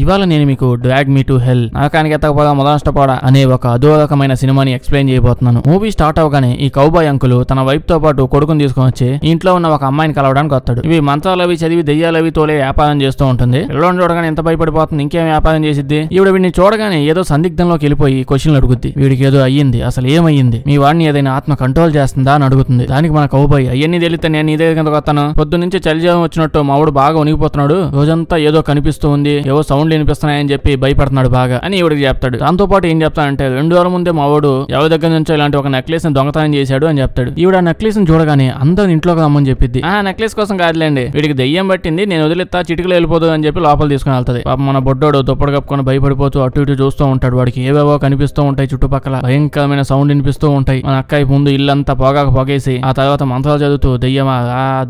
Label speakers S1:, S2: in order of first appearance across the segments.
S1: ఇవాళ నేను మీకు డ్రాగ్ మీ టు హెల్ నరకానికి ఎత్తకపోగా మొదలష్టపోడా అనే ఒక అధోరకమైన సినిమాని ఎక్స్ప్లెయిన్ చేయబోతున్నాను. మూవీ స్టార్ట్ అవగానే ఈ కౌబాయ్ అంకులు తన వైఫ్తో పాటు కొడుకుని తీసుకొని వచ్చి ఇంట్లో ఉన్న ఒక అమ్మాయిని కలవడానికి వస్తాడు. ఇవి మంత్రాలు అవి చదివి దెయ్యాలవి తోలే వ్యాపారం చేస్తూ ఉంటుంది. పిల్లని చూడగానే ఎంత భయపడిపోతుంది ఇంకేం వ్యాపారం చేసిద్ది? ఈవిడ వీడిని చూడగానే ఏదో సందిగ్ధంలోకి వెళ్ళిపోయి క్వశ్చన్లు అడుగుద్ది. వీడికి ఏదో అయ్యింది అసలు ఏమయ్యింది? మీ వాడిని ఏదైనా ఆత్మ కంట్రోల్ చేస్తుందా అని అడుగుతుంది. దానికి మన కౌబాయ్ అవన్నీ తెలిస్తే నేను నీ దగ్గర వస్తాను? పొద్దు నుంచి చలిజావం వచ్చినట్టు మావుడు బాగా ఉనిగిపోతున్నాడు రోజంతా ఏదో కనిపిస్తూ ఉంది ఏవో సౌండ్ వినిపిస్తున్నాయని చెప్పి భయపడుతున్నాడు బాగా అని ఈవిడికి చెప్తాడు. దాంతో పాటు ఏం చెప్తానంటే రెండు రోజుల ముందే మావాడు ఎవరి దగ్గర నుంచో ఇలాంటి ఒక నెక్లెస్ని దొంగతనం చేశాడు అని చెప్తాడు. ఈవిడ ఆ నెక్లెస్ని చూడగానే అందరు ఇంట్లోకి రమ్మని చెప్పింది ఆ నెక్లెస్ కోసం కాదులేండి. వీడికి దెయ్యం పట్టింది నేను వదిలేస్తా చిటికలో వెళ్ళిపోదు అని చెప్పి లోపల తీసుకుని వెళ్తది. పాప మన బొడ్డోడు దుప్పటి కప్పుకొని భయపడిపోతూ అటు ఇటు చూస్తూ ఉంటాడు. వాడికి ఏవేవో కనిపిస్తూ ఉంటాయి చుట్టుపక్కల. భయంకరమైన సౌండ్ వినిపిస్తూ ఉంటాయి. మన అక్కయ్య ముందు ఇల్లంతా పొగాక పొగేసి ఆ తర్వాత మంత్రాలు చదువుతూ దెయ్యమా రా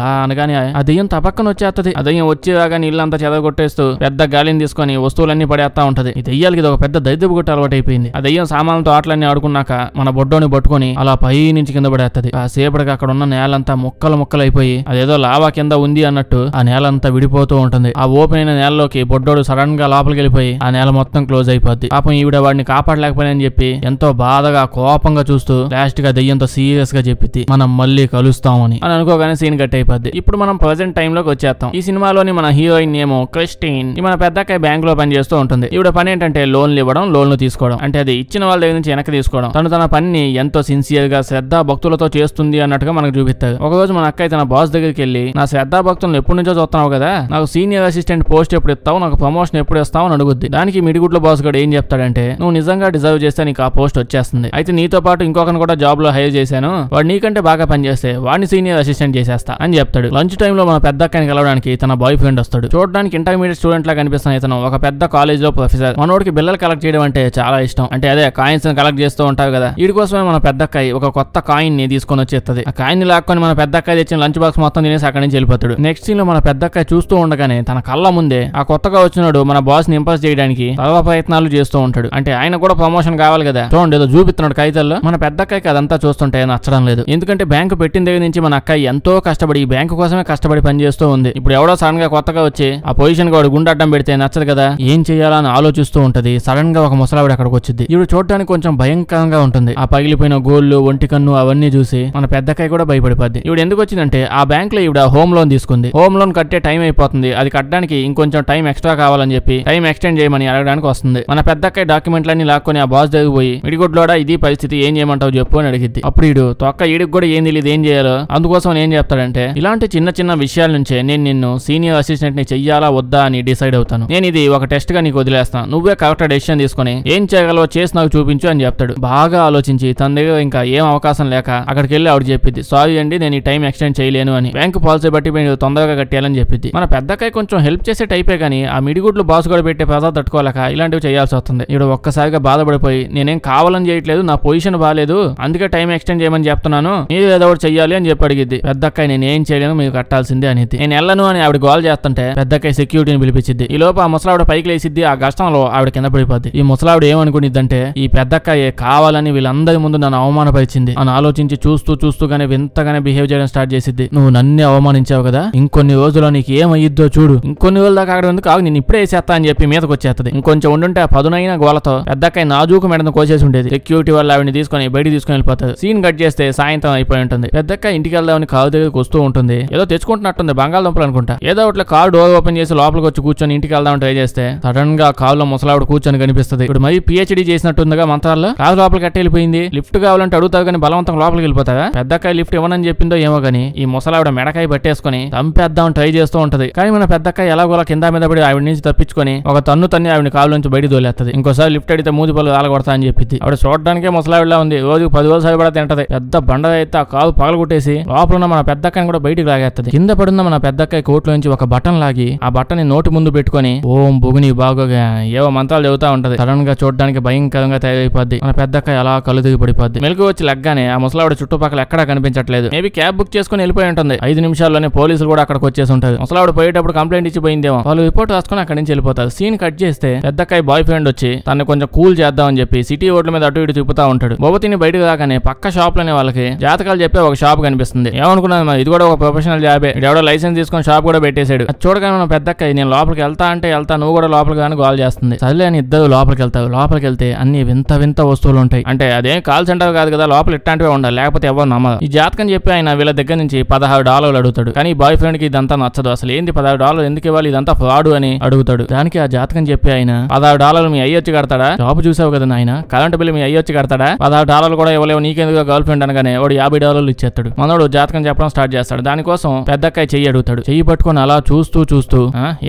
S1: రా అనగానే ఆ దెయ్యం తపక్కన వచ్చేస్తుంది ఆ దెయ్యం వచ్చి రాగానే ఇల్లంతా చెదగొట్టేస్తూ పెద్ద గాలిని తీసుకొని వస్తువులన్నీ పడేస్తా ఉంటది. ఈ దెయ్యాలకి ఇది ఒక పెద్ద దరిద్రపు గుట్ట అలవాటు అయిపోయింది ఆ దెయ్యం సామాన్లతో ఆటలన్నీ ఆడుకున్నాక మన బొడ్డోని పట్టుకొని అలా పై నుంచి కింద పడేస్తుంది ఆ సేపటికి అక్కడ ఉన్న నేలంతా ముక్కలు ముక్కలు అయిపోయి అదేదో లావా కింద ఉంది అన్నట్టు ఆ నేలంతా విడిపోతూ ఉంటుంది. ఆ ఓపెన్ అయిన నేలలోకి బొడ్డోడు సడన్గా లోపలికి వెళ్ళిపోయి ఆ నేల మొత్తం క్లోజ్ అయిపోద్ది. పాపం ఈవిడ వాడిని కాపాడలేకపోయానని చెప్పి ఎంతో బాధగా కోపంగా చూస్తూ లాస్ట్గా దెయ్యంతో సీరియస్గా చెప్పిద్ది. మనం మళ్ళీ కలుస్తామని అని అనుకోగానే సీన్ కట్ అయిపోద్ది. ఇప్పుడు మనం ప్రజెంట్ టైంలోకి వచ్చేస్తాం ఈ సినిమాలోని మన హీరోయిన్ ఏమో క్రిస్టిన్. మన పెద్దకాయ బ్యాంక్లో పనిచేస్తూ ఉంటుంది. ఈవిడ పని ఏంటంటే లోన్లు ఇవ్వడం లోన్లు తీసుకోవడం. అంటే అది ఇచ్చిన వాళ్ళ దగ్గర నుంచి వెనక్కి తీసుకోవడం. తను తన పనిని ఎంతో సిన్సియర్గా శ్రద్ధ భక్తులతో చేస్తుంది అన్నట్టుగా మనకు చూపిస్తారు ఒక రోజు మన అక్కయ్య తన బాస్ దగ్గరికి వెళ్ళి నా శ్రద్ధా భక్తులను ఎప్పటి నుంచో చూస్తున్నావు కదా? నాకు సీనియర్ అసిస్టెంట్ పోస్ట్ ఎప్పుడు ఇస్తావు? నాకు ప్రమోషన్ ఎప్పుడు ఇస్తావు? అని అడుగుద్ది. దానికి మిడిగుడ్ల బాస్ కూడా ఏం చెప్తాడంటే నువ్వు నిజంగా డిజర్వ్ చేస్తే నీకు ఆ పోస్ట్ వచ్చేస్తుంది. అయితే నీతో పాటు ఇంకొకరిని కూడా జాబ్లో హైర్ చేశాను. వాడు నీకంటే బాగా పనిచేస్తే వాడిని సీనియర్ అసిస్టెంట్ చేసేస్తా అని చెప్తాడు. లంచ్ టైంలో మన పెద్ద అక్కని కలవడానికి తన బాయ్ ఫ్రెండ్ వస్తాడు. చూడడానికి ఇంటర్మీడియట్ స్టూడెంట్ లా కనిపిస్తున్న ఇతను ఒక పెద్ద కాలేజ్లో ప్రొఫెసర్. మనోడికి బిల్లలు కలెక్ట్ చేయడం అంటే చాలా ఇష్టం. అంటే అదే కాయిన్స్ కలెక్ట్ చేస్తూ ఉంటారు కదా. వీడి కోసమే మన పెద్ద ఒక కొత్త కాయిన్ని తీసుకొని వచ్చేస్తుంది ఆ కాయిన్ని లాక్కొని మన పెద్ద అక్కాయి తెచ్చిన లంచ్ బాక్స్ మొత్తం తినేసి అక్కడి నుంచి వెళ్ళిపోతాడు. నెక్స్ట్ సీన్లో మన పెద్ద చూస్తూ ఉండగానే తన కళ్ళ ముందే ఆ కొత్తగా వచ్చినాడు మన బాస్ని ఇంప్రెస్ చేయడానికి సర్వ ప్రయత్నాలు చేస్తూ ఉంటాడు. అంటే ఆయన కూడా ప్రమోషన్ కావాలి కదా. చూడండి ఏదో చూపిస్తున్నాడు కాగితాల్లో మన పెద్ద అక్కాయికి అదంతా చూస్తుంటే నచ్చడం లేదు. ఎందుకంటే బ్యాంకు పెట్టిన దగ్గర నుంచి మన అక్కాయి ఎంతో కష్టపడి ఈ బ్యాంకు కోసమే కష్టపడి పనిచేస్తూ ఉంది. ఇప్పుడు ఎవడో సడన్గా కొత్తగా వచ్చి ఆ పొజిషన్ వాడు గుండె అడ్డం పెడితే నచ్చదు కదా? ఏం చేయాలని ఆలోచిస్తూ ఉంటది. సడన్గా ఒక ముసలావిడ అక్కడికి వచ్చింది ఇవి చూడడానికి కొంచెం భయంకరంగా ఉంటుంది. ఆ పగిలిపోయిన గోళ్ళు ఒంటి కన్ను అవన్నీ చూసి మన పెద్దకాయ కూడా భయపడిపోద్ది. ఇవిడ ఎందుకు వచ్చిందంటే ఆ బ్యాంక్లో ఇవిడ హోమ్ లోన్ తీసుకుంది. హోమ్ లోన్ కట్టే టైం అయిపోతుంది. అది కట్టడానికి ఇంకొంచెం టైం ఎక్స్ట్రా కావాలని చెప్పి టైం ఎక్స్టెండ్ చేయమని అడగడానికి వస్తుంది. మన పెద్దకాయ డాక్యుమెంట్లన్నీ లాక్కొని ఆ బాస్ దగ్గర పోయి ఇడిగొడ్లోడా? ఇది పరిస్థితి. ఏం చేయమంటావు చెప్పు అని అడిగిద్ది. అప్పుడు ఇడు తొక్క ఈడికి కూడా ఏం తెలియదు ఏం చేయాలో? అందుకోసం ఏం చెప్తాడంటే ఇలాంటి చిన్న చిన్న విషయాల నుంచే నేను నిన్ను సీనియర్ అసిస్టెంట్ని చెయ్యాలా? వద్దా? అని డిసైడ్ అవుతాను. నేను ఇది ఒక టెస్ట్గా నీకు వదిలేస్తాను నువ్వే కరెక్ట్ డెసిషన్ తీసుకొని ఏం చేయగలవో చేసి నాకు చూపించు అని చెప్తాడు. బాగా ఆలోచించి తన దగ్గర ఇంకా ఏం అవకాశం లేక అక్కడికి వెళ్ళి ఆవిడ చెప్పింది సారీ అండి నేను ఈ టైం ఎక్స్టెండ్ చేయలేను అని. బ్యాంకు పాలసీ బట్టి మీరు తొందరగా కట్టేయాలని చెప్పింది మన పెద్దకాయ కొంచెం హెల్ప్ చేసే టైపే కానీ ఆ మిడిగుడ్లు బాస్ కూడా పెట్టే ప్రసాద్ తట్టుకోలేక ఇలాంటివి చేయాల్సి వస్తుంది. ఇప్పుడు ఒక్కసారిగా బాధపడిపోయి నేనేం కావాలని చేయట్లేదు నా పొజిషన్ బాగాలేదు అందుకే టైం ఎక్స్టెండ్ చేయమని చెప్తున్నాను మీరు ఏదో ఒకటి చెయ్యాలి అని చెప్పి అడిగిద్ది. పెద్దక్కాయ నేను ఏం చేయలేను మీరు కట్టాల్సిందే అనేది నేను వెళ్ళను అని ఆవిడ గోల్ చేస్తుంటే పెద్దక్కాయ సెక్యూరిటీని పిలిపించింది ఈ లోపు ఆ ముసలావిడ పైకి లేసిద్ది ఆ కష్టంలో ఆవిడ కింద పడిపోద్ది. ఈ ముసలావిడ ఏమనుకునిద్దంటే ఈ పెద్దక్కాయ కావాలని వీళ్ళందరి ముందు నన్ను అవమానపరిచింది. అని ఆలోచించి చూస్తూ చూస్తూగానే వింతగానే బిహేవ్ చేయడం స్టార్ట్ చేసిద్ది. నువ్వు నన్నే అవమానించావు కదా? ఇంకొన్ని రోజుల్లో నీకు ఏమయ్యిద్దో చూడు. ఇంకొన్ని రోజుల దాకా అక్కడ ఎందుకు? కాదు నేను ఇప్పుడే వేసేస్తా అని చెప్పి మీదకి వచ్చేస్తుంది ఇంకొంచెం ఉండుంటే ఆ పదునైన గోలతో పెద్దకాయ నాజూకు మెడను కోసేసి ఉండేది. సెక్యూరిటీ వాళ్ళు ఆవిడని తీసుకొని బయటికి తీసుకొని వెళ్ళిపోతుంది సీన్ కట్ చేస్తే సాయంత్రం అయిపోయి ఉంటుంది. పెద్దక్క ఇంటికి వెళ్దామని కారు దగ్గరికి వస్తూ ఉంటుంది. ఏదో తెచ్చుకుంటున్నట్టుంది బంగాళదుంపలు అనుకుంటా. ఏదో ఒకటి కారు డోర్ ఓపెన్ చేసి లోపలికి వచ్చి కూర్చొని ఇంటికి వెళ్దాం ట్రై చేస్తే సడన్గా కావులో ముసలావిడ కూర్చొని కనిపిస్తుంది. ఇప్పుడు మరి పిహెచ్డి చేసినట్టుందిగా మంత్రాల్లో. కారు లోపలికి కట్టి వెళ్ళిపోయింది? లిఫ్ట్ కావాలంటే అడుగుతావు కానీ బలవంతం లోపలికి వెళ్ళిపోతారా? పెద్దకాయ లిఫ్ట్ ఇవ్వనని చెప్పిందో ఏమో కానీ ఈ ముసలావిడ మెడకాయ పట్టేసుకొని తంపేద్దాం ట్రై చేస్తూ ఉంటది. కానీ మన పెద్దకాయ ఎలాగోలా కింద మీద పడి ఆవిడ నుంచి తప్పించుకొని ఒక తన్ను తన్ని ఆవిడ కాలు నుంచి బయట దోలేస్తుంది ఇంకోసారి లిఫ్ట్ అడిగితే మూది పళ్ళు ఆలగొడతా అని చెప్పింది ఆవిడ చూడడానికే ముసలావిడలా ఉంది. రోజుకు పది రోజులు సరిపడా తింటది. పెద్ద బండ అయితే ఆ కాలు పగలగొట్టేసి లోపల ఉన్న మన పెద్దక్కని కూడా బయటికి లాగేస్తుంది కింద పడున్న మన పెద్దక్కాయ కోట్లో నుంచి ఒక బటన్ లాగి ఆ బటన్ నోటి ముందు పెట్టుకొని ఓం బుగుని బాగోగా ఏవో మంత్రాలు చెబుతా ఉంటది. సడన్గా చూడడానికి భయంకరంగా తయారైపోద్ది. మన పెద్దక్క అలా కళ్ళు దిగి పడిపోద్ది. మెలకు వచ్చి లగ్గానే ఆ ముసలావిడ చుట్టుపక్కల ఎక్కడా కనిపించట్లేదు. మేబీ క్యాబ్ బుక్ చేసుకుని వెళ్ళిపోయి ఉంటుంది. ఐదు నిమిషాల్లోనే పోలీసులు కూడా అక్కడికి వచ్చేసి ఉంటారు. ముసలావిడ పోయేటప్పుడు కంప్లైంట్ ఇచ్చి పోయిందేమో. వాళ్ళు రిపోర్ట్ రాసుకుని అక్కడి నుంచి వెళ్ళిపోతారు. సీన్ కట్ చేస్తే పెద్దక్కాయ బాయ్ ఫ్రెండ్ వచ్చి తను కొంచెం కూల్ చేద్దామని చెప్పి సిటీ రోడ్ల మీద అటు ఇటు తిప్పుతా ఉంటాడు. బొబతిని బయటకు రాగానే పక్క షాప్లోనే వాళ్ళకి జాతకాలు చెప్పే ఒక షాప్ కనిపిస్తుంది. ఏమనుకున్నాను ఇది కూడా ఒక ప్రొఫెషనల్ జాబే. ఎవడో లైసెన్స్ తీసుకొని షాప్ కూడా పెట్టేశాడు. చూడగానే మన పెద్దక్క నేను లోపలికి వెళ్తా వెళ్తా అంటే వెళ్తా నువ్వు కూడా లోపలికి కానీ గోల్ చేస్తుంది. సర్లే అని ఇద్దరు లోపలికి వెళ్తావు లోపలికి వెళ్తే అన్ని వింత వింత వస్తువులు ఉంటాయి. అంటే అదేం కాల్ సెంటర్ కాదు కదా లోపల ఇట్లాంటివే ఉండాలి. లేకపోతే ఎవరు నమ్మదు ఈ జాతకం చెప్పి ఆయన వీళ్ళ దగ్గర నుంచి పదహారు డాలర్లు అడుగుతాడు. కానీ బాయ్ ఫ్రెండ్కి ఇదంతా నచ్చదు. అసలు ఏంది పదహారు డాలర్లు ఎందుకు ఇవ్వాలి? ఇదంతా ఫ్రాడ్ అని అడుగుతాడు. దానికి ఆ జాతకం చెప్పి ఆయన పదహారు డాలర్లు మీ అయ్యొచ్చి కడతాడా? జాబ్ చూసావు కదా నాయన? కరెంట్ బిల్లు మీ అయ్యొచ్చి కడతాడా? పదహారు డాలర్లు కూడా ఇవ్వలేవు. నీకెందుకు గర్ల్ ఫ్రెండ్ అనగానే వాడు యాభై డాలర్లు ఇచ్చేస్తాడు. మనోడు జాతకం చెప్పడం స్టార్ట్ చేస్తాడు. దానికోసం పెద్దక్కాయ చెయ్యి అడుగుతాడు. చెయ్యి పట్టుకొని అలా చూస్తూ చూస్తూ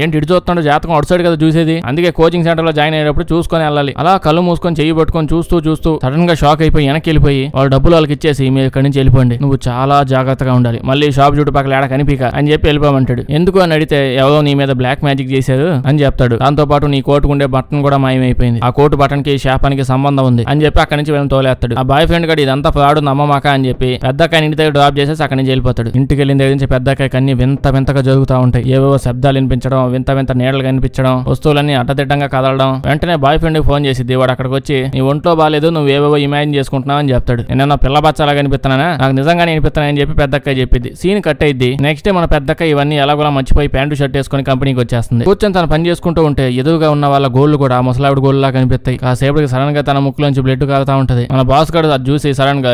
S1: ఏంటి ఇటు చూస్తున్నాడు జాతకం అటు సైడ్ కదా చూసేది. అందుకే కోచింగ్ సెంటర్లో జాయిన్ అయ్యేటప్పుడు చూసుకొని వెళ్ళాలి. అలా కళ్ళు మూసుకొని చెయ్యి పట్టుకొని చూస్తూ చూస్తూ సడన్గా షాక్ అయిపోయి వెనక్కి వెళ్ళిపోయి వాళ్ళ డబ్బులు వాళ్ళకి ఇచ్చేసి మీరు ఇక్కడి నుంచి వెళ్ళిపోండి. నువ్వు చాలా జాగ్రత్తగా ఉండాలి. మళ్ళీ షాప్ చుట్టుపక్కల ఏడ కనిపిక? అని చెప్పి వెళ్ళిపోమంటాడు. ఎందుకు? అని అడిగితే ఎవరో నీ మీద బ్లాక్ మ్యాజిక్ చేశారు అని చెప్తాడు. దాంతో పాటు నీ కోటుకు ఉండే బటన్ కూడా మాయమైపోయింది. ఆ కోటు బటన్కి శాపానికి సంబంధం ఉంది అని చెప్పి అక్కడి నుంచి వెళ్ళి తోలేస్తాడు. ఆ బాయ్ ఫ్రెండ్ గడి ఇదంతా ఫ్రాడ్ నమ్మమాక అని చెప్పి పెద్దకాయ ఇంటి దగ్గర డ్రాప్ చేసేసి అక్కడి నుంచి వెళ్ళిపోతాడు. ఇంటికి వెళ్ళిన దగ్గర నుంచి పెద్దకాయ కన్నీ వింత వింతగా జరుగుతూ ఉంటాయి. ఏవేవో శబ్దాలు వినిపించడం వింత వింత నీడలు కనిపించడం వస్తువులన్నీ అడ్డదిడ్డంగా కదలడం. వెంటనే బాయ్ ఫ్రెండ్ ఫోన్ చేసిద్ది వాడు అక్కడికి వచ్చి నీ ఒంట్లో బాగాలేదు నువ్వు ఏవేవో ఇమాజిన్ చేసుకుంటున్నావు అని చెప్తాడు. నేను పిల్ల బచ్చలా కనిపిస్తున్నానా? నాకు నిజంగానే అనిపిస్తున్నాను అని చెప్పి పెద్దక్క చెప్పింది సీన్ కట్ అయింది నెక్స్ట్ డే మన పెద్దక్క ఇవన్నీ ఎలాగోలా మర్చిపోయి ప్యాంటు షర్ట్ వేసుకొని కంపెనీకి వచ్చేస్తుంది. కూర్చొని తను పని చేసుకుంటూ ఉంటే ఎదురుగా ఉన్న వాళ్ళ గోళ్ళు కూడా ముసలావిడ గోళ్ళలా కనిపిస్తాయి. కాసేపటికి సడన్గా తన ముక్కులోంచి బ్లడ్ కాలుతా ఉంటది. మన బాస్ గడు అది చూసి సడన్గా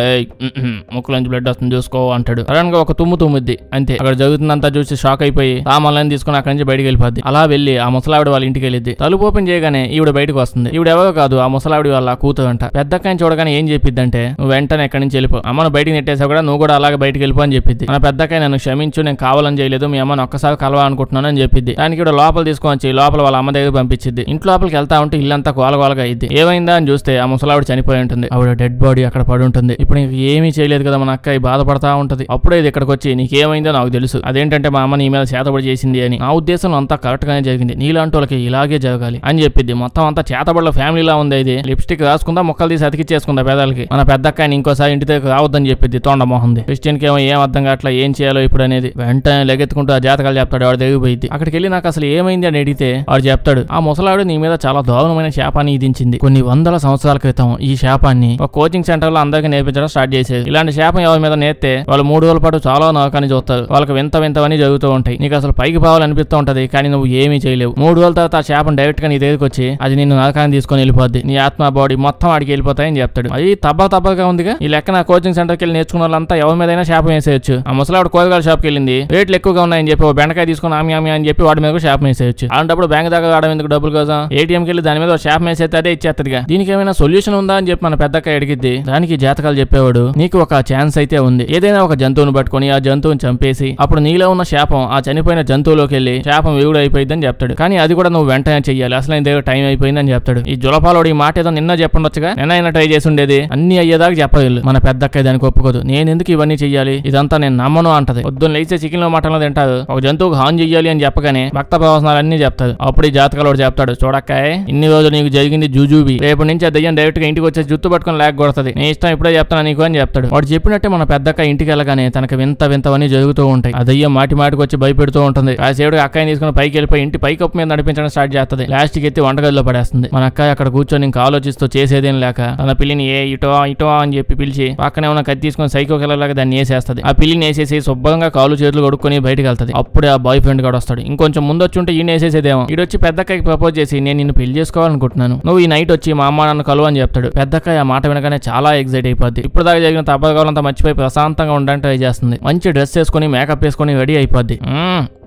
S1: ముక్కులోంచి బ్లడ్ వస్తుంది చూసుకో అంటాడు. సడన్గా ఒక తుమ్ము తుమ్మిద్ది. అంతే. అక్కడ జరుగుతుందంతా చూసి షాక్ అయిపోయి సామాన్లను తీసుకుని అక్కడి నుంచి బయటికి వెళ్ళిపోద్ది. అలా వెళ్ళి ఆ ముసలావిడ వాళ్ళ ఇంటికి వెళ్ళిద్ది. తలుపు ఓపెన్ చేయగానే ఈవిడ బయటకు వస్తుంది. ఈవిడ ఎవరో కాదు ఆ ముసలావిడ వాళ్ళ కూతురు అంట పెద్దక్కని చూడగానే ఏం చెప్పిద్దంటే నువ్వు వెంటనే ఎక్కడి నుంచి వెళ్ళిపో. అమ్మను బయటికి నెట్టేసా కూడా నువ్వు కూడా అలాగే బయటికి వెళ్ళిపో అని చెప్పిద్ది. మన పెద్దకాయ నన్ను క్షమించు నేను కావాలని చేయలేదు. మీ అమ్మని ఒక్కసారి కలవాలనుకుంటున్నాను అని చెప్పింది దానికి కూడా లోపల తీసుకొని వచ్చి లోపల వాళ్ళ అమ్మ దగ్గర పంపించింది ఇంట్లో లోపలికి వెళ్తా ఉంటే ఇల్లంతా గోలగోలగా అయింది ఏమైందా అని చూస్తే ఆ ముసలావిడ చనిపోయి ఉంటుంది. ఆవిడ డెడ్ బాడీ అక్కడ పడి ఉంటుంది. ఇప్పుడు నీకు ఏమీ చేయలేదు కదా మన అక్క బాధపడతా ఉంటది. అప్పుడే ఇది ఇక్కడికి వచ్చి నీకేమైందో నాకు తెలుసు. అదేంటంటే మా అమ్మ నీ మీద చేతబడి చేసింది అని. నా ఉద్దేశంలో అంతా కరెక్ట్ గానే జరిగింది. నీలాంటి వాళ్ళకి ఇలాగే జరగాలి అని చెప్పింది మొత్తం అంతా చేతబడుల ఫ్యామిలీలా ఉంది ఇది. లిప్స్టిక్ రాసుకుందా మొక్కలు తీసి అతికిచ్చేసుకుందా పేదలకి? మన పెద్ద అక్కని ఇంకోసారి ఇంటి దగ్గర రావద్దని చెప్పింది తోండ మొహంది క్రిస్టియన్కి ఏమో ఏం అర్థం కావట్లా ఏం చేయాలో ఇప్పుడు అనేది. వెంటనే లెగెత్తుకుంటూ ఆ జాతకాలు చెప్తాడు. వాడు దగ్గర అక్కడికి వెళ్ళి నాకు అసలు ఏమైంది అని అడిగితే వాడు చెప్తాడు ఆ ముసలాడు నీ మీద చాలా దారుణమైన శాపాన్ని విధించింది. కొన్ని వందల సంవత్సరాల క్రితం ఈ శాపాన్ని ఒక కోచింగ్ సెంటర్లో అందరికీ నేర్పించడం స్టార్ట్ చేసేది. ఇలాంటి శాపం ఎవరి మీద నేర్తే వాళ్ళు మూడు రోజుల పాటు చాలా నరకాన్ని చూస్తారు. వాళ్ళకి వింత వింతవన్నీ జరుగుతూ ఉంటాయి. నీకు అసలు పైకి పోవాలనిపిస్తూ ఉంటది కానీ నువ్వు ఏమీ చేయలేవు. మూడు రోజుల తర్వాత ఆ శాపం డైరెక్ట్గా నీ దగ్గరికి వచ్చి అది నిన్ను నరకాన్ని తీసుకొని వెళ్ళిపోద్ది. నీ ఆత్మ బాడీ మొత్తం ఆడికి వెళ్ళిపోతాయని చెప్తాడు. అది తబ్బా తబ్బగా ఉందిగా. ఈ లెక్క నా కోచింగ్ సెంటర్కి వెళ్ళి నేర్చుకున్న వాళ్ళంతా ఎవరి మీదైనా శాపం వేసేయచ్చు. ఆ ముసలాడు కూరగాయల షాప్కి వెళ్ళింది. రేట్లు ఎక్కువగా ఉన్నాయని చెప్పి ఓ బెండకాయ తీసుకుని ఆమె ఆమె అని చెప్పి వాడి మీద కూడా శాపం వేసేయచ్చు. అలాంటప్పుడు బ్యాంక్ దాకా రావడం ఎందుకు డబ్బులు కోసం ఏటీఎంకి వెళ్ళి దాని మీద ఒక శాపం వేసేస్తే అదే ఇచ్చేస్తుందిగా దీనికి ఏమైనా సొల్యూషన్ ఉందా అని చెప్పి మన పెద్దక్క అడిగిద్ది. దానికి జాతకాలు చెప్పేవాడు నీకు ఒక ఛాన్స్ అయితే ఉంది. ఏదైనా ఒక జంతువును పట్టుకొని ఆ జంతువుని చంపేసి అప్పుడు నీలో ఉన్న శాపం ఆ చనిపోయిన జంతువులోకి వెళ్ళి శాపం విగుడు అయిపోయిందని చెప్తాడు. కానీ అది కూడా నువ్వు వెంటనే చెయ్యాలి. అసలు ఆయన దగ్గర టైం అయిపోయిందని చెప్తాడు. ఈ జులపాలోడు ఈ మాట ఏదో నిన్న చెప్పండొచ్చుగా నిన్న అయినా ట్రై చేసి ఉండేది అన్ని అయ్యేదాకా చెప్పలేదు. మన పెద్దక్క దానికి ఒప్పుకోదు. నేను ఎందుకు ఇవన్నీ చెయ్యాలి? ఇదంతా నేను నమ్మను అంటది. పొద్దున్న లేచే చికెన్లో మటన్లో తింటారు ఒక జంతువుకు హాన్ చెయ్యాలి అని చెప్పగానే భక్త ప్రవచనాలు అన్ని చెప్తాడు. అప్పుడు ఈ జాతకాలోడు చెప్తాడు చూడక్కాయ్ ఇన్ని రోజులు నీకు జరిగింది జూజూబి. రేపు నుంచి ఆ దయ్యం డైరెక్ట్గా ఇంటికి వచ్చే జుత్తు పట్టుకొని లేక కొడుతుంది. నీ ఇష్టం ఇప్పుడే చెప్తాను నీకు అని చెప్తాడు. వాడు చెప్పినట్టే మన పెద్దక్క ఇంటికి వెళ్ళగానే తనకి వింత వింతవన్నీ జరుగుతూ ఉంటాయి. ఆ దయ్యం మాటి మాటికి వచ్చి భయపెడుతూ ఉంటుంది. ఆ సేవుడు అక్కని తీసుకుని పైకి వెళ్ళిపోయి ఇంటి పైకప్పు మీద నడిపించడం స్టార్ట్ చేస్తుంది. లాస్ట్కి ఎత్తి వంటగదిలో పడేస్తుంది. మన అక్క అక్కడ కూర్చొని ఇంకా ఆలోచిస్తూ చేసేదేం లేక తన పిల్లిని ఏ ఇటో ఇటో అని చెప్పి పిలిచి పక్కనే ఉన్న కత్తి తీసుకొని సైకో కిల్లర్లాగా దాన్ని వేసేస్తుంది. ఆ పిల్లిని వేసేసి శుభ్రంగా కాలు చేతులు కొడుకొని బయటకు వెళ్తుంది. అప్పుడే ఆ బాయ్ ఫ్రెండ్ కూడా వస్తాడు. ఇంకొంచెం ముందు వచ్చి ఉంటే ఈయన వేసేసేదేమో. ఈడొచ్చి పెద్దక్కకి ప్రపోజ్ చేసి నేను నిన్ను పెళ్ళి చేసుకోవాలనుకుంటున్నాను. నువ్వు ఈ నైట్ వచ్చి మా అమ్మ నన్ను కలువు అని చెప్తాడు. పెద్దక్క ఆ మాట వినగానే చాలా ఎగ్జైట్ అయిపోద్ది. ఇప్పుడు దాకా జరిగిన తప్పగాలంతా మర్చిపోయి ప్రశాంతంగా ఉండడానికి ట్రై చేస్తుంది. మంచి డ్రెస్ వేసుకొని మేకప్ వేసుకొని రెడీ అయిపోద్ది.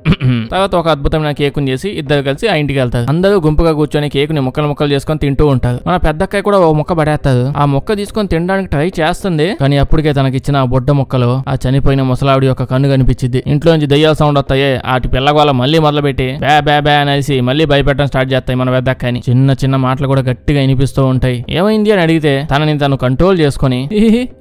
S1: తర్వాత ఒక అద్భుతమైన కేక్ చేసి ఇద్దరు కలిసి ఆ ఇంటికి వెళ్తారు. అందరూ గుంపుగా కూర్చొని కేక్ని ముక్కలు ముక్కలు చేసుకొని తింటూ ఉంటారు. మన పెద్దక్కయ్య కూడా ఓ ముక్క పడేస్తారు ఆ మొక్క తీసుకొని తినడానికి ట్రై చేస్తుంది కానీ అప్పటికే తనకి ఇచ్చిన ఆ బొడ్డ ముక్కలో ఆ చనిపోయిన ముసలావిడి యొక్క కన్ను కనిపించింది. ఇంట్లో నుంచి దయ్యాల సౌండ్ వస్తాయే ఆటి పిల్లగోళ మళ్ళీ మొదలుపెట్టి బ్యా బ్యా బ్యా అనేసి మళ్ళీ భయపెట్టడం స్టార్ట్ చేస్తాయి మన పెద్దక్కని చిన్న చిన్న మాటలు కూడా గట్టిగా వినిపిస్తూ ఉంటాయి. ఏమైంది అని అడిగితే తనని తను కంట్రోల్ చేసుకొని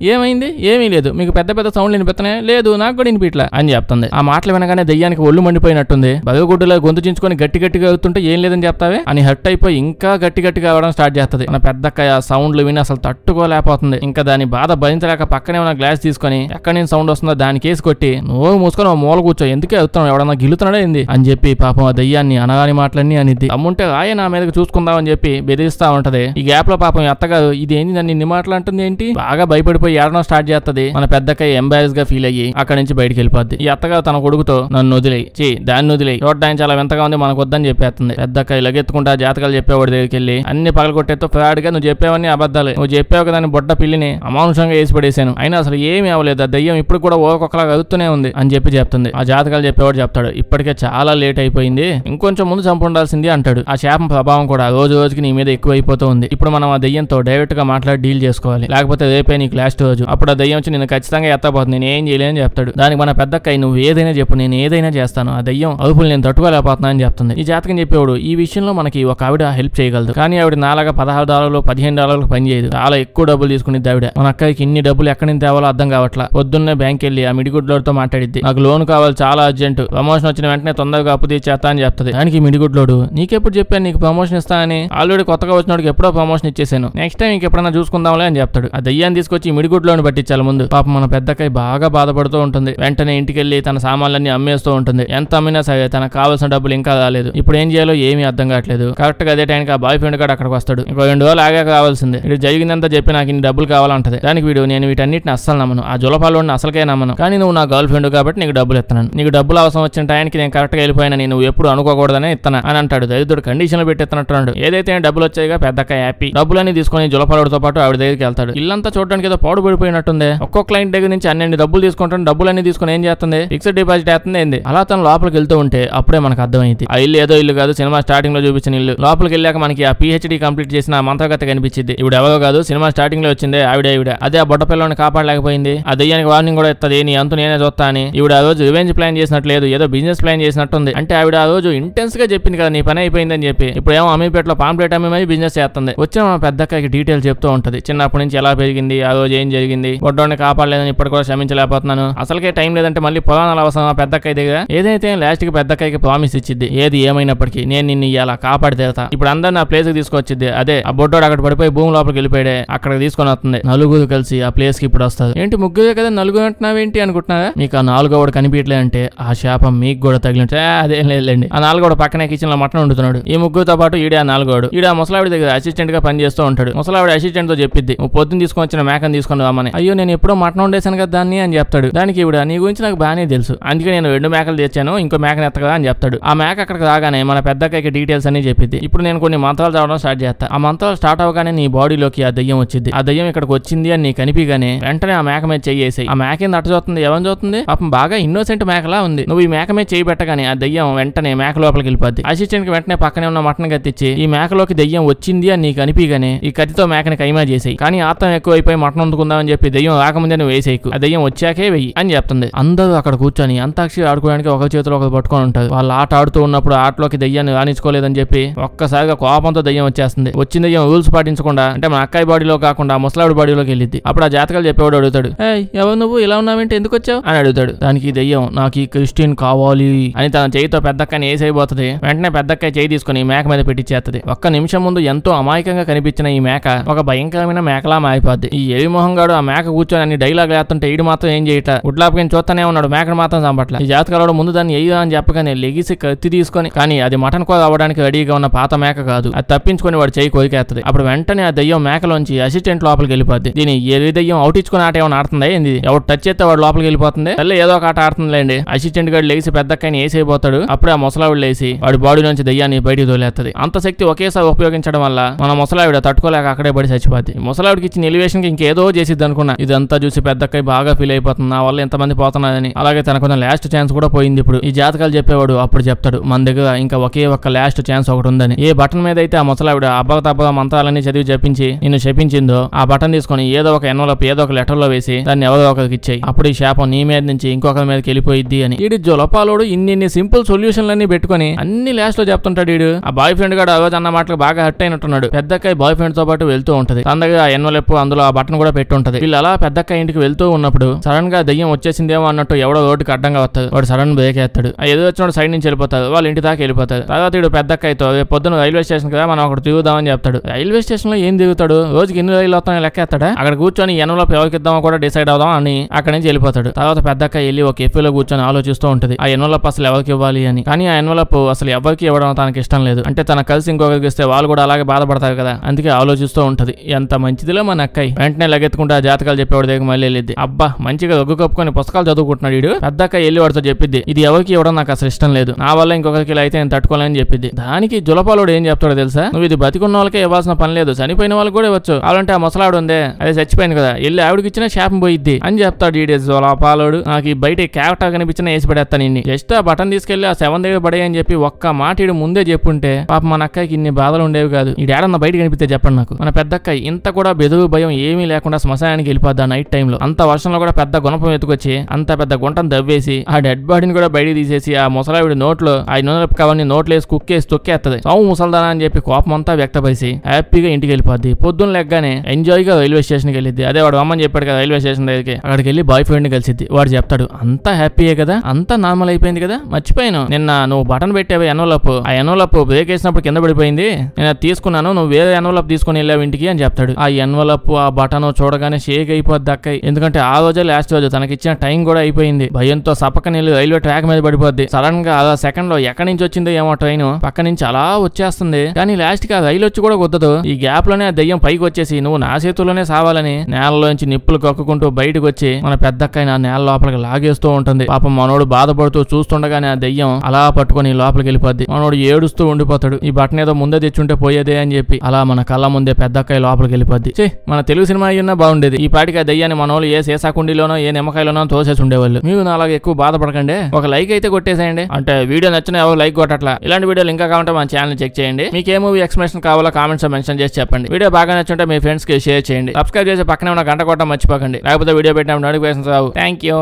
S1: ఏమైంది? ఏమీ లేదు. మీకు పెద్ద పెద్ద సౌండ్లు వినిపిస్తున్నాయి? లేదు నాకు కూడా వినిపించలే అని చెప్తుంది. ఆ మాటలు వినగానే దయ్యానికి ఒళ్ళు మండిపోయినట్టుంది బగగుడ్డులో గొంతు చించుకొని గట్టి గట్టిగా అవుతుంటే ఏం లేదని చెప్తావే? అని హట్ అయిపోయి ఇంకా గట్టి గట్టిగా అవడం స్టార్ట్ చేస్తుంది. మన పెద్దక్కయ్య సౌండ్లు విని అసలు తట్టుకోలేకపోతుంది. ఇంకా దాని బాధ భరించలేక పక్కనే ఉన్న గ్లాస్ తీసుకొని ఎక్కడి నుంచి సౌండ్ వస్తుందో దాని కేసు కొట్టి నువ్వు మూసుకొని మూల కూర్చో ఎందుకే అవుతున్నావు ఎవడన్నా గిల్లుతున్నాడే ఏంది? అని చెప్పి పాపం ఆ దయ్యాన్ని అనగాని మాటలన్నీ అనిద్ది. అమ్ముంటే రాయ నా మీదకి చూసుకుందాం అని చెప్పి బెదిరిస్తా ఉంటది. ఈ గ్యాప్లో పాపం ఈ అత్తగారు ఇది ఏంది నన్ను ఇన్ని మాటలు అంటుంది ఏంటి? బాగా భయపడిపోయి ఏడడం స్టార్ట్ చేస్తది. మన పెద్దక్క ఎంబారెస్గా ఫీల్ అయ్యి అక్కడి నుంచి బయటికి వెళ్ళిపోద్ది. ఈ అత్తగారు తన కొడుకుతో నన్ను వదిలేయి వచ్చి దాన్ని వదిలే. చూడడానికి చాలా వింతగా ఉంది మనకు వద్దని చెప్పేస్తుంది. పెద్దక్క లగెత్తుకుంటా జాతకాలు చెప్పేవాడి దగ్గరికి వెళ్ళి అన్ని పగల కొట్టేతో ఫ్రాడ్గా నువ్వు చెప్పేవన్నీ అబద్ధాలు. నువ్వు చెప్పావు కదా బొడ్డ పిల్లిని అమానుషంగా వేసి పడేశాను. అయినా అసలు ఏమీ అవ్వలేదు. ఆ దయ్యం ఇప్పుడు కూడా ఒక్కొక్కలా కదుతూనే ఉంది అని చెప్పి చెప్తుంది. ఆ జాతకాలు చెప్పేవాడు చెప్తాడు. ఇప్పటికే చాలా లేట్ అయిపోయింది. ఇంకొంచెం ముందు చంపుండాల్సింది అంటాడు. ఆ శాపం ప్రభావం కూడా రోజు రోజుకి నీ మీద ఎక్కువ అయిపోతూ ఉంది. ఇప్పుడు మనం ఆ దయ్యంతో డైరెక్ట్గా మాట్లాడి డీల్ చేసుకోవాలి. లేకపోతే రేపే నీకు లాస్ట్ రోజు. అప్పుడు ఆ దయ్యం వచ్చి నేను ఖచ్చితంగా ఎత్తపోతుంది నేను ఏం చేయలేని చెప్తాడు. దానికి మన పెద్దక్కయ్య నువ్వు ఏదైనా చెప్పు. నేను ఏదైనా చేస్తాను. ఆ దయ్యం అదుపులు నేను తట్టుకోలేకపోతున్నా అని చెప్తుంది. ఈ జాతకం చెప్పేవాడు ఈ విషయంలో మనకి ఒక ఆవిడ హెల్ప్ చేయగలదు. కానీ ఆవిడ నాలాగా పదహారు డాలర్లు పదిహేను డాలర్లు పనిచేయదు చాలా ఎక్కువ డబ్బులు తీసుకునేది ఆవిడ. మన అక్కకి ఇన్ని డబ్బులు ఎక్కడి నుంచి తేవాలో అర్థం కావట్లా. పొద్దున్నే బ్యాంక్ వెళ్ళి ఆ మిడిగుడ్లోతో మాట్లాడిద్ది. నాకు లోన్ కావాలి చాలా అర్జెంట్. ప్రమోషన్ వచ్చిన వెంటనే తొందరగా అప్పు తీర్చేస్తా అని చెప్తుంది. దానికి మిడిగుడ్లోడు నీకెప్పుడు చెప్పాను నీకు ప్రమోషన్ ఇస్తా అని ఆల్రెడీ కొత్తగా వచ్చినోడికి ఎప్పుడో ప్రమోషన్ ఇచ్చేసాను. నెక్స్ట్ టైం ఇంకెప్పుడైనా చూసుకుందాంలే అని చెప్తాడు. ఆ దయ్యాన్ని తీసుకొచ్చి మిడిగుడ్లోని పట్టించాలి ముందు. పాప మన పెద్దకై బాగా బాధపడుతూ ఉంటుంది. వెంటనే ఇంటికి వెళ్ళి తన సామాన్లన్నీ అమ్మేస్తూ ఉంటుంది. ఎంత అమ్మినా సరే తనకు కావాల్సిన డబ్బులు ఇంకా రాలేదు. ఇప్పుడు ఏం చేయాలో ఏమీ అర్థం కావట్లేదు. కరెక్ట్గా అదే టైంకి ఆ బాయ్ ఫ్రెండ్ కూడా అక్కడికి వస్తాడు. ఇంకో రెండు రోజులు ఆగాక కావాల్సింది. ఇది జరిగిందంతా చెప్పి నాకు ఇన్ని డబ్బులు కావాలంటది. దానికి వీడు నేను వీటన్నిటిని అస్సలు నమ్మను. ఆ జులపాలోని అసలుకే నమ్మను. కానీ నువ్వు నా గర్ల్ ఫ్రెండ్ కాబట్టి నీకు డబ్బులు ఇస్తున్నాను నీకు డబ్బులు అవసరం వచ్చిన టైంకి నేను కరెక్ట్గా వెళ్ళిపోయినా నువ్వు ఎప్పుడు అనుకోకూడదని ఇస్తాను అని అంటాడు. దరిద్రుడు కండిషన్లు పెట్టిస్తున్నట్టున్నాడు ఏదైతే డబ్బులు వచ్చాయిగా పెద్దక్క హ్యాపీ డబ్బులన్నీ తీసుకొని జులపాలతో పాటు ఆవిడ దగ్గరికి వెళ్తాడు. ఇల్లంతా చూడడానికి ఏదో పాడు పడిపోయినట్టుంది. ఒక్కో క్లయింట్ దగ్గర నుంచి అన్ని డబ్బులు తీసుకుంటాను. డబ్బులన్నీ తీసుకొని ఏం చేస్తుంది? ఫిక్స్డ్ డిపాజిట్ వేస్తుంది ఏంది? అలా తను లోపలికి వెళ్తూ ఉంటే అప్పుడే మనకు అర్థమైంది. ఆ ఇల్లు ఏదో ఇల్లు కాదు సినిమా స్టార్టింగ్లో చూపించిన ఇల్లు. లోపలికి వెళ్ళాక మనకి ఆ పిహెచ్డి కంప్లీట్ చేసిన మంత్రగత కనిపించింది. ఇప్పుడు ఎవరో కాదు సినిమా స్టార్టింగ్లో వచ్చింది ఆవిడ ఈవిడ. అదే ఆ బొట్ట పిల్లని కాపాడలేకపోయింది. ఆ దయ్యానికి వార్నింగ్ కూడా ఇస్తుంది నీ అంతు నేనే చూస్తా అని. ఈవిడ ఆ రోజు రివెంజ్ ప్లాన్ చేసినట్టు లేదు ఏదో బిజినెస్ ప్లాన్ చేసినట్టుంది. అంటే ఆవిడ ఆ రోజు ఇంటెన్స్గా చెప్పింది కదా నీ పని అయిపోయిందని చెప్పి. ఇప్పుడు ఏమో అమీపేటలో పాంప్లెట్ అమ్మి బిజినెస్ చేస్తుంది. వచ్చిన మన పెద్దక్కకి డీటెయిల్ చెప్తూ ఉంటది. చిన్నప్పటి నుంచి ఎలా పెరిగింది ఆ రోజు ఏం జరిగింది బొడ్డోని కాపాడలేదని ఇప్పటి కూడా క్షమించలేకపోతున్నాను అసలుకే టైం లేదంటే మళ్ళీ పురాణాలు అవసరం పెద్దక్క పెద్దక్కయ్య దగ్గర. ఏదైతే లాస్ట్కి పెద్దక్కయ్యకి ప్రామిస్ ఇచ్చింది ఏది ఏమైనప్పటికీ నేను నిన్ను ఇలా కాపాడి తీరుతా. ఇప్పుడు అందరిని నా ప్లేస్కి తీసుకొచ్చింది అదే ఆ బొడ్డోడు అక్కడ పడిపోయి భూమి లోపలికి వెళ్ళిపోయాడే అక్కడికి తీసుకొని వస్తుంది. నలుగురు కలిసి ఆ ప్లేస్కి ఇప్పుడు వస్తారు. ఏంటి ముగ్గురే కదా నలుగురు అంటున్నావేంటి అనుకుంటున్నారా మీకు ఆ నాలుగోడు కనిపించలే అంటే ఆ శాపం మీకు కూడా తగిలింటే అదేం లేదులేండి. ఆ నాలుగోడు పక్కనే కిచెన్లో మటన్ వండుతున్నాడు. ఈ ముగ్గురుతో పాటు ఈడే ఆ నాలుగోడు ఈడ ముసలావిడ దగ్గర అసిస్టెంట్గా పనిచేస్తూ ఉంటాడు. ముసలావిడ అసిస్టెంట్తో చెప్పిద్ది పొద్దున్న తీసుకొని వచ్చిన మేకను తీసుకొని రామని అయ్యో నేను ఎప్పుడో మటన్ వండేసాను కదా దాన్ని అని చెప్తాడు. దానికి ఇవిడ నీ గురించి నాకు బాగానే తెలుసు. అందుకే నేను రెండు మేకలు తెచ్చాను. ఇంకో మేకని ఎత్తగా అని చెప్తాడు. ఆ మేక అక్కడికి రాగానే మన పెద్దక్కకి డీటెయిల్స్ అన్ని చెప్పింది ఇప్పుడు నేను కొన్ని మంత్రాలు చదవడం స్టార్ట్ చేస్తా. ఆ మంత్రాలు స్టార్ట్ అవగానే నీ బాడీలోకి ఆ దయ్యం వచ్చింది ఆ దయ్యం ఇక్కడికి వచ్చింది అని నీకు కనిపిగానే వెంటనే ఆ మేక మీద చెయ్యేసి ఆ మేక ఏంది అట్ట చూస్తుంది? ఎవరిని చూస్తుంది? పాపం బాగా ఇన్నోసెంట్ మేకలా ఉంది. నువ్వు ఈ మేక మీద చేయి పెట్టగానే ఆ దయ్యం వెంటనే మేక లోపలికి వెళ్ళిపోద్ది. అసిస్టెంట్కి వెంటనే పక్కనే ఉన్న మటన్ కత్తిచ్చి ఈ మేకలోకి దయ్యం వచ్చింది అని నీకు అనిపిగానే ఈ కత్తితో మేకని కైమా చేసేయి. కానీ ఆత్మ ఎక్కువైపోయి మటన్ వండుకుందామని చెప్పి దయ్యం రాకముందే నువ్వు వేసేయకు. ఆ దయ్యం వచ్చాకే వెయ్యి అని చెప్తుంది. అందరూ అక్కడ కూర్చొని అంతాక్షరి ఆడుకోవడానికి ఒక చేతిలో ఒకటి పట్టుకొని ఉంటుంది. వాళ్ళు ఆట ఆడుతూ ఉన్నప్పుడు ఆటలోకి దయ్యాన్ని రాణించుకోలేదని చెప్పి ఒక్కసారిగా కోపంతో దయ్యం వచ్చేస్తుంది. వచ్చిన దయ్యం రూల్స్ పాటించకుండా అంటే మన అక్కాయి బాడీలో కాకుండా ముసలావిడి బాడీలోకి వెళ్ళింది అప్పుడు ఆ జాతకాలు చెప్పేవాడు అడుగుతాడు ఎవరు నువ్వు? ఇలా ఉన్నావంటే ఎందుకు వచ్చావు? అని అడుగుతాడు. దానికి దయ్యం నాకు ఈ క్రిస్టియన్ కావాలి అని తన చేయితో పెద్దక్కని వేసైపోతుంది వెంటనే పెద్దక్క చేయి తీసుకుని ఈ మేక మీద పెట్టించేస్తుంది ఒక్క నిమిషం ముందు ఎంతో అమాయకంగా కనిపించిన ఈ మేక ఒక భయంకరమైన మేకలా మారిపోద్ది. ఈ ఎలి మొహంగాడు ఆ మేక కూర్చొని అన్ని డైలాగ్ వేస్తుంటే ఈడు మాత్రం ఏం చేయట? ఉడ్లాపకని చూస్తూనే ఉన్నాడు మేకను మాత్రం చంపట్ల. ఈ జాతకాలలో ముందు దాన్ని ఎయ్యా అని చెప్పగానే లెగిసి కత్తి తీసుకొని కానీ అది మటన్ కూర అవ్వడానికి రెడీగా ఉన్న పాత మేక కాదు. అది తప్పించుకొని వాడు చేయి కొరికేస్తుంది అప్పుడు వెంటనే ఆ దయ్యం మేకలోంచి అసిస్టెంట్ లోపలికి వెళ్ళిపోద్ది. దీని ఎలి దయ్యం అవుట్ ఇచ్చుకుని ఆట ఏమైనా ఆడుతుందా ఏంది? ఎవరు టచ్ చేస్తే వాడు లోపలికి వెళ్ళిపోతుంది? తల్లి ఏదో ఒక ఆట ఆడుతుందిలేండి. అసిస్టెంట్ గారు లేచి పెద్దక్కని వేసేయబోతాడు. అప్పుడే ఆ ముసలావిడ లేచి వాడి బాడీ నుంచి దయ్యాన్ని బయటికి తోలేస్తుంది అంత శక్తి ఒకేసారి ఉపయోగించడం వల్ల మన ముసలావిడ తట్టుకోలేక అక్కడే పడి చచ్చిపోద్ది. ముసలావిడికి ఇచ్చిన ఎలివేషన్కి ఇంకేదో చేసిద్ది అనుకున్నా. ఇదంతా చూసి పెద్దక్కై బాగా ఫీల్ అయిపోతుంది. నా వల్ల ఎంతమంది పోతున్నారని. అలాగే తనకున్న లాస్ట్ ఛాన్స్ కూడా పోయింది ఇప్పుడు. ఈ జాతకాలు చెప్పేవాడు అప్పుడు చెప్తాడు. మన దగ్గర ఇంకా ఒకే ఒక్క లాస్ట్ ఛాన్స్ ఒకటి ఉందని. ఏ బటన్ మీద అయితే ఆ ముసలావిడ అబ్బా తప్ప మంత్రాలన్నీ చదివి చెప్పించి నిన్ను చెప్పించిందో ఆ బటన్ తీసుకొని ఏదో ఒక ఎన్వలప్ ఏదో ఒక లెటర్లో వేసి దాన్ని ఎవరో ఒకరికి ఇచ్చేయి. అప్పుడు ఈ శాపం నీ మీద నుంచి ఇంకొకరి మీదకి వెళ్ళిపోయిద్ది అని. ఈడు జొలపాలోడు ఇన్ని ఇన్ని సింపుల్ సొల్యూషన్లన్నీ పెట్టుకొని అన్ని లాస్ట్లో చెప్తుంటాడు ఈడు. ఆ బాయ్ ఫ్రెండ్ గాడు ఆ రోజు అన్న మాటలు బాగా హర్ట్ అయినట్టున్నాడు. పెద్దక్కాయ బాయ్ ఫ్రెండ్తో పాటు వెళ్తూ ఉంటది. తన దగ్గర ఆ ఎన్వలప్ అందులో ఆ బటన్ కూడా పెట్టి ఉంటది. వీళ్ళు అలా పెద్దక్క ఇంటికి వెళ్తూ ఉన్నప్పుడు సడన్గా దయ్యం వచ్చేసిందేమో అన్నట్టు ఎవడో రోడ్డుకి అడ్డంగా వస్తాడు వాడు సడన్ బ్రేక్ వేస్తాడు ఏదో వచ్చినాడు సైడ్ నుంచి వెళ్ళిపోతాడు. వాళ్ళ ఇంటి దాకా వెళ్ళిపోతాడు. తర్వాత వీడు పెద్దక్కయ్యతో రేపు పొద్దున రైల్వే స్టేషన్ కదా మనం అక్కడ దిగుదామని చెప్తాడు. రైల్వే స్టేషన్లో ఏం దిగుతాడు? రోజుకి ఎన్ని రైలు వస్తాయని లెక్కేస్తాడా అక్కడ కూర్చొని ఎనలో ఎవరికి కూడా డిసైడ్ అవుదాం అని అక్కడ నుంచి వెళ్ళిపోతాడు. తర్వాత పెద్దక్క వెళ్ళి ఒక ఎఫ్ఏలో కూర్చొని ఆలోచిస్తూ ఉంటది. ఆ ఎన్వలప్ అసలు ఎవరికి ఇవ్వాలి అని. కానీ ఆ ఎన్వలప్ అసలు ఎవరికి ఇవ్వడం తనకి ఇష్టం లేదు. అంటే తన కలిసి ఇంకొకరికి ఇస్తే వాళ్ళు కూడా అలాగే బాధపడతారు కదా. అందుకే ఆలోచిస్తూ ఉంటది. ఎంత మంచిదిలో మన అక్కయ్య. వెంటనే లగెత్తుకుంటే ఆ జాతకాలు చెప్పేవాడి దగ్గర మళ్ళీ వెళ్ళిద్ది. అబ్బా మంచిగా ఒగ్గు కప్పుకొని పుస్తకాలు చదువుకుంటున్నాడు వీడు పెద్దక్క వెళ్ళి వాడితో చెప్పిద్ది. ఇది ఎవరికి ఇవ్వడం నాకు అసలు ఇష్టం లేదు. నా వల్ల ఇంకొకరికి ఇలా అయితే నేను తట్టుకోలేని చెప్పింది దానికి జులపాలోడు ఏం చెప్తాడో తెలుసా? నువ్వు ఇది బతికున్న వాళ్ళకే ఇవ్వాల్సిన పని లేదు. చనిపోయిన వాళ్ళకి కూడా ఇవ్వచ్చు. అలాంటి ఆ ముసలాడు ఉందే. అదే చచ్చిపోయింది కదా. వెళ్ళి ఆవిడకి ఇచ్చిన శాపం పోయిద్ది అని చెప్తాడు ఈడే జులపాలోడు. నాకు ఈ బయట క్యారెక్టర్ కనిపించిన వేసి పడేస్తాను ఇన్ని జస్ట్ ఆ బటన్ తీసుకెళ్ళి ఆ సెవెన్ దగ్గర పడే అని చెప్పి ఒక్క మాట ఇడు ముందే చెప్పుంటే పాప మన అక్కకి ఇన్ని బాధలు ఉండేవి కాదు. ఈ డాడన్న బయట కనిపిస్తే చెప్పండి నాకు. మన పెద్ద అక్క ఇంత కూడా బెదురు భయం ఏమీ లేకుండా శ్మశానానికి వెళ్ళిపోద్ది ఆ నైట్ టైంలో అంత వర్షంలో కూడా పెద్ద గుణపం ఎత్తుకొచ్చి అంత పెద్ద గుంటను దవ్వేసి ఆ డెడ్ బాడీని కూడా బయటికి తీసేసి ఆ ముసలావిడి నోట్లో ఆ నూనె కవర్ని నోట్లో వేసి కుక్కేసి తొక్కేస్తుంది సావు ముసల్దానా అని చెప్పి కోపం అంతా వ్యక్తపరిచి హ్యాపీగా ఇంటికి వెళ్ళిపోద్ది పొద్దున్న లెగ్గానే ఎంజాయ్గా రైల్వే స్టేషన్కి వెళ్ళిద్ది. అదే వాడు అమ్మని చెప్పాడు కదా రైల్వే స్టేషన్ దగ్గరికి. అక్కడికి వెళ్ళి బాయ్ ఫ్రెండ్ కలిసిద్ది. వాడు చెప్తాడు అంతా హ్యాపీయే కదా? అంతా నార్మల్ అయిపోయింది కదా? మర్చిపోయాను. నిన్న నువ్వు బటన్ పెట్టావు ఎన్వలప్ ఆ ఎన్వలప్ బ్రేక్ వేసినప్పుడు కింద పడిపోయింది. నేను తీసుకున్నాను నువ్వు వేరే ఎన్వలప్ తీసుకుని వెళ్ళావు ఇంటికి అని చెప్తాడు. ఆ ఎన్వలప్ ఆ బటన్ చూడగానే షేక్ అయిపోద్ది అక్క ఎందుకంటే ఆ రోజే లాస్ట్ రోజు తనకి ఇచ్చిన టైం కూడా అయిపోయింది. భయంతో సపక్క నీళ్ళు రైల్వే ట్రాక్ మీద పడిపోద్ది. సడన్గా అలా సెకండ్లో ఎక్కడి నుంచి వచ్చిందో ఏమో ట్రైన్ పక్క నుంచి అలా వచ్చేస్తుంది. కానీ లాస్ట్కి ఆ రైలు వచ్చి కూడా కుద్దదు ఈ గ్యాప్లోనే ఆ దెయ్యం పైకి వచ్చేసి నువ్వు నా చేతుల్లోనే సావాలని నేలలోంచి నిప్పులు కక్కుకుంటూ బయటకు వచ్చి మన పెద్దక్కైన ఆ నేల లోపలికి లాగేస్తూ ఉంటుంది. పాపం మనోడు బాధపడుతూ చూస్తుండగానే ఆ దెయ్యం అలా పట్టుకొని లోపలికి వెళ్ళిపోద్ది. మనోడు ఏడుస్తూ ఉండిపోతాడు. ఈ బట్టన్ ఏదో ముందే తెచ్చుంటే పోయేదే అని చెప్పి అలా మన కళ్ళ ముందే పెద్దక్కయ్య లోపలికి వెళ్ళిపోద్ది. మన తెలుగు సినిమా అయ్యున్నా బాగుండేది. ఈ పాటికి ఆ దెయ్యాన్ని మనోళ్ళు ఏ సీసాకుండీలోనో ఏ నిమ్మకాయలోనో తోసేసి ఉండేవాళ్ళు. మీరు నా అలాగే ఎక్కువ బాధపడకండి. ఒక లైక్ అయితే కొట్టేసేయండి. అంటే వీడియో నచ్చిన ఎవరు లైక్ కొట్టట్లా. ఇలాంటి వీడియోలు ఇంకా కావాలంటే మన ఛానల్ చెక్ చేయండి. మీకు ఏ మూవీ ఎక్స్ప్లెనేషన్ కావాలో కామెంట్స్ మెన్షన్ చేసి చెప్పండి. వీడియో బాగా నచ్చుంటే మీ ఫ్రెండ్స్కి షేర్ చేయండి. సబ్స్క్రైబ్ చేసి పక్కనే ఉన్న గంట కొట్టడం మర్చిపోకండి. లేకపోతే వీడియో పెట్టినప్పుడు నోటిఫికేషన్స్ రావు. Thank you